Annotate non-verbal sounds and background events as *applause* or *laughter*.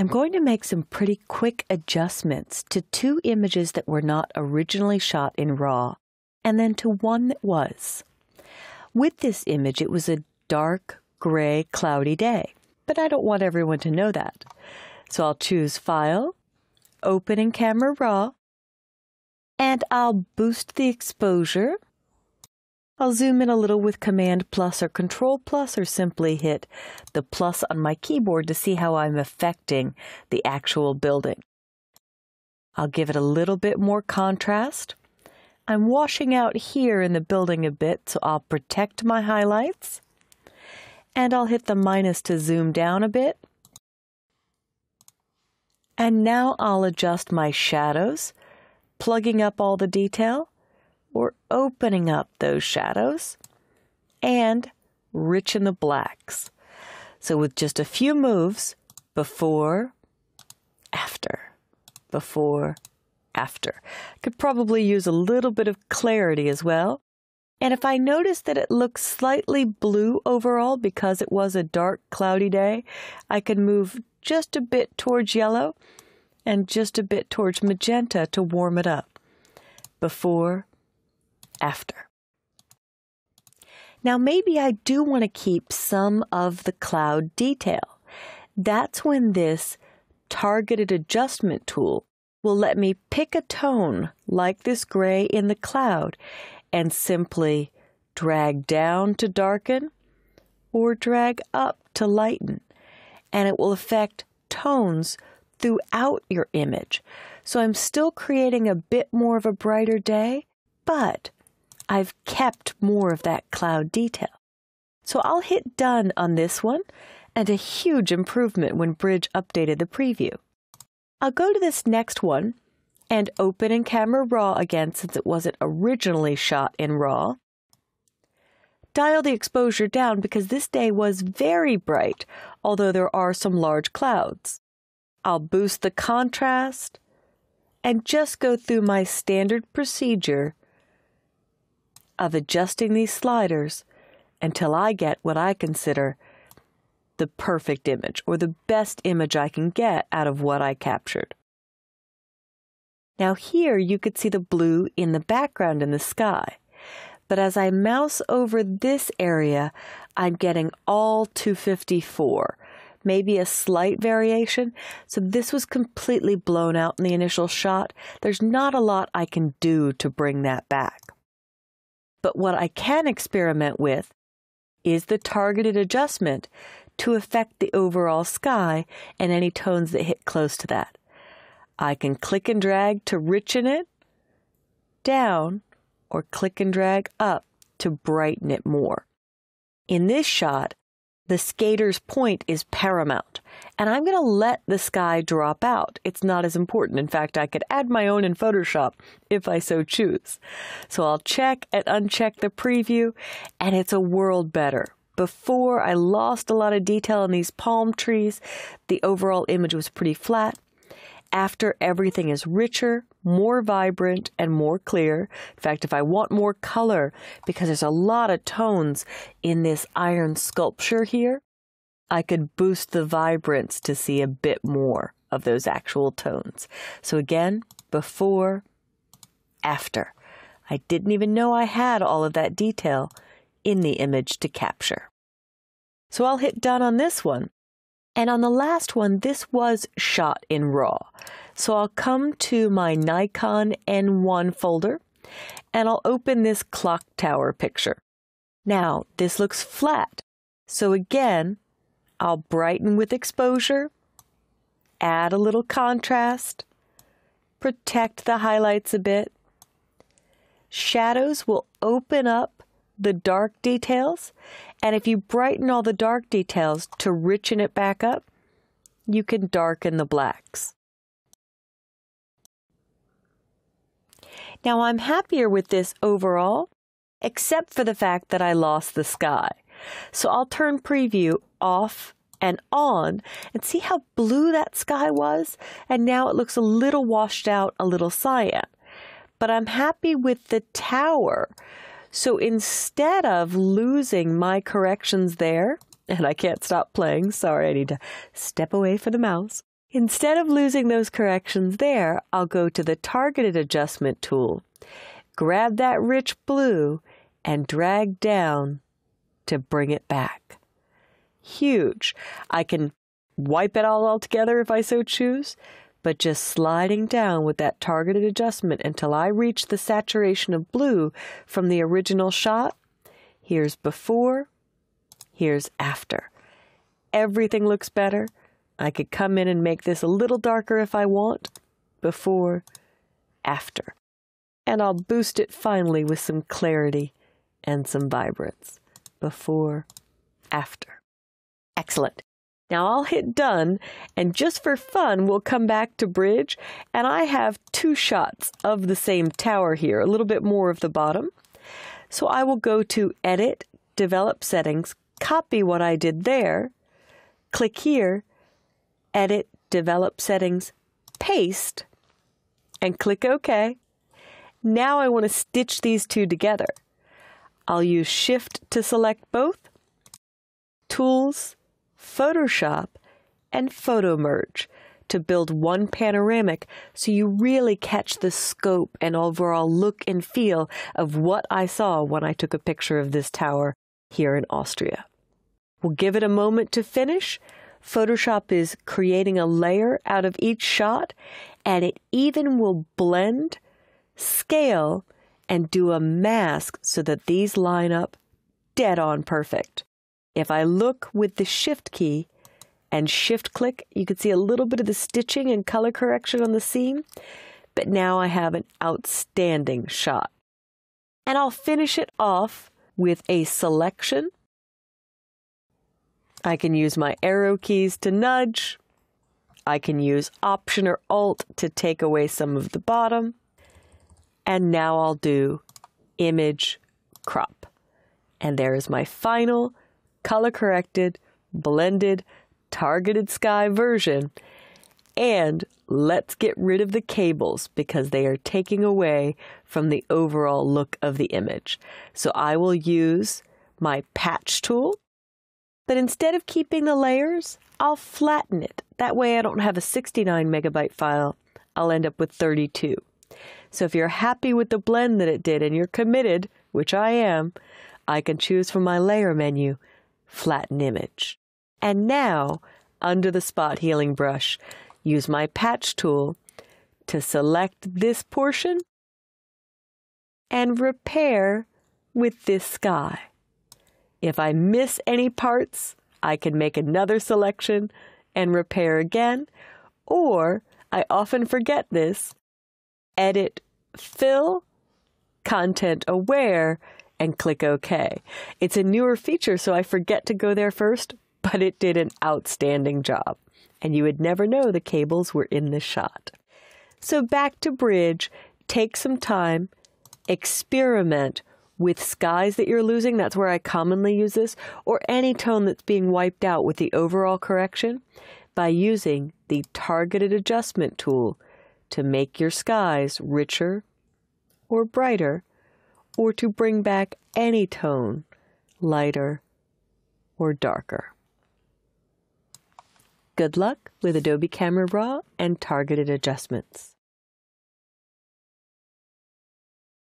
I'm going to make some pretty quick adjustments to two images that were not originally shot in RAW, and then to one that was. With this image, it was a dark, gray, cloudy day, but I don't want everyone to know that. So I'll choose File, Open in Camera Raw, and I'll boost the exposure I'll zoom in a little with Command plus or Control plus or simply hit the plus on my keyboard to see how I'm affecting the actual building. I'll give it a little bit more contrast. I'm washing out here in the building a bit, so I'll protect my highlights. And I'll hit the minus to zoom down a bit. And now I'll adjust my shadows, plugging up all the detail we're opening up those shadows and rich in the blacks. So with just a few moves, before, after, before, after. Could probably use a little bit of clarity as well. And if I notice that it looks slightly blue overall because it was a dark, cloudy day, I can move just a bit towards yellow and just a bit towards magenta to warm it up. Before, after. Now, maybe I do want to keep some of the cloud detail. That's when this targeted adjustment tool will let me pick a tone like this gray in the cloud and simply drag down to darken or drag up to lighten. And it will affect tones throughout your image. So I'm still creating a bit more of a brighter day, but I've kept more of that cloud detail. So I'll hit done on this one and a huge improvement when Bridge updated the preview. I'll go to this next one and open in Camera Raw again since it wasn't originally shot in RAW. Dial the exposure down because this day was very bright, although there are some large clouds. I'll boost the contrast and just go through my standard procedure of adjusting these sliders until I get what I consider the perfect image or the best image I can get out of what I captured. Now here you could see the blue in the background in the sky. But as I mouse over this area, I'm getting all 254, maybe a slight variation. So this was completely blown out in the initial shot. There's not a lot I can do to bring that back. But what I can experiment with is the targeted adjustment to affect the overall sky and any tones that hit close to that. I can click and drag to richen it down or click and drag up to brighten it more. In this shot, the skater's point is paramount. And I'm going to let the sky drop out. It's not as important. In fact, I could add my own in Photoshop if I so choose. So I'll check and uncheck the preview, and it's a world better. Before, I lost a lot of detail in these palm trees. The overall image was pretty flat. After, everything is richer, more vibrant, and more clear. In fact, if I want more color, because there's a lot of tones in this iron sculpture here, I could boost the vibrance to see a bit more of those actual tones. So again, before, after. I didn't even know I had all of that detail in the image to capture. So I'll hit done on this one. And on the last one, this was shot in RAW. So I'll come to my Nikon N1 folder and I'll open this clock tower picture. Now, this looks flat. So again, I'll brighten with exposure, add a little contrast, protect the highlights a bit. Shadows will open up the dark details, and if you brighten all the dark details to richen it back up, you can darken the blacks. Now I'm happier with this overall, except for the fact that I lost the sky. So I'll turn preview off and on and see how blue that sky was. And now it looks a little washed out, a little cyan. But I'm happy with the tower. So instead of losing my corrections there, *laughs* and I can't stop playing, sorry, I need to step away for the mouse. Instead of losing those corrections there, I'll go to the targeted adjustment tool, grab that rich blue, and drag down to bring it back. Huge. I can wipe it all altogether if I so choose, but just sliding down with that targeted adjustment until I reach the saturation of blue from the original shot. Here's before, here's after. Everything looks better. I could come in and make this a little darker if I want. Before, after. And I'll boost it finally with some clarity and some vibrance. Before, after. Excellent. Now I'll hit done, and just for fun, we'll come back to bridge, and I have two shots of the same tower here, a little bit more of the bottom. So I will go to Edit, Develop Settings, copy what I did there, click here, Edit, Develop Settings, Paste, and click OK. Now I want to stitch these two together. I'll use Shift to select both, Tools, Photoshop, and Photo Merge to build one panoramic so you really catch the scope and overall look and feel of what I saw when I took a picture of this tower here in Austria. We'll give it a moment to finish. Photoshop is creating a layer out of each shot, and it even will blend, scale, and do a mask so that these line up dead on perfect. If I look with the Shift key and Shift click, you can see a little bit of the stitching and color correction on the seam, but now I have an outstanding shot. And I'll finish it off with a selection. I can use my arrow keys to nudge. I can use Option or Alt to take away some of the bottom. And now I'll do Image Crop. And there is my final color corrected, blended, targeted sky version. And let's get rid of the cables because they are taking away from the overall look of the image. So I will use my patch tool, but instead of keeping the layers, I'll flatten it. That way I don't have a 69 megabyte file. I'll end up with 32. So if you're happy with the blend that it did and you're committed, which I am, I can choose from my layer menu flatten image. And now, under the spot healing brush, use my patch tool to select this portion and repair with this sky. If I miss any parts, I can make another selection and repair again, or I often forget this, edit fill, content aware, and click OK. It's a newer feature, so I forget to go there first, but it did an outstanding job. And you would never know the cables were in the shot. So back to bridge, take some time, experiment with skies that you're losing. That's where I commonly use this, or any tone that's being wiped out with the overall correction by using the targeted adjustment tool to make your skies richer or brighter or to bring back any tone, lighter or darker. Good luck with Adobe Camera Raw and targeted adjustments.